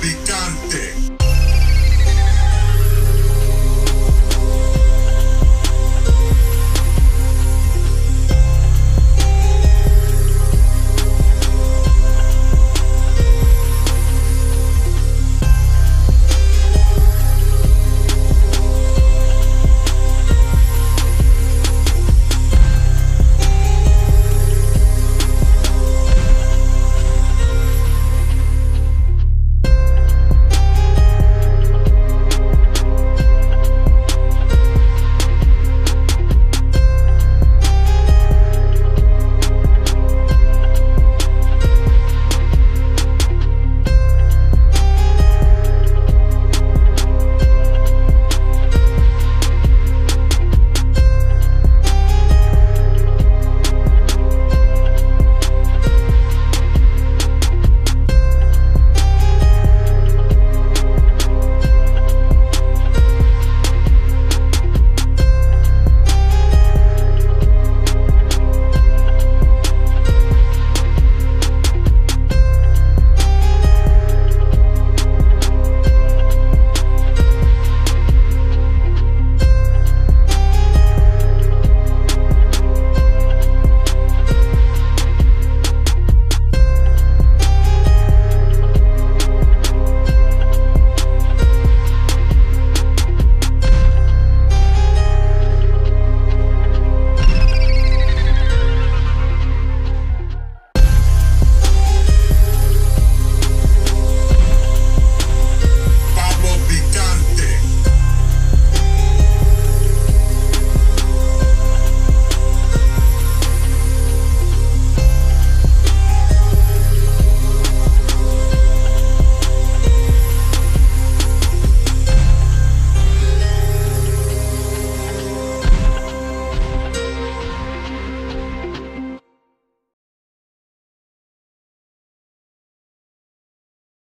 picante.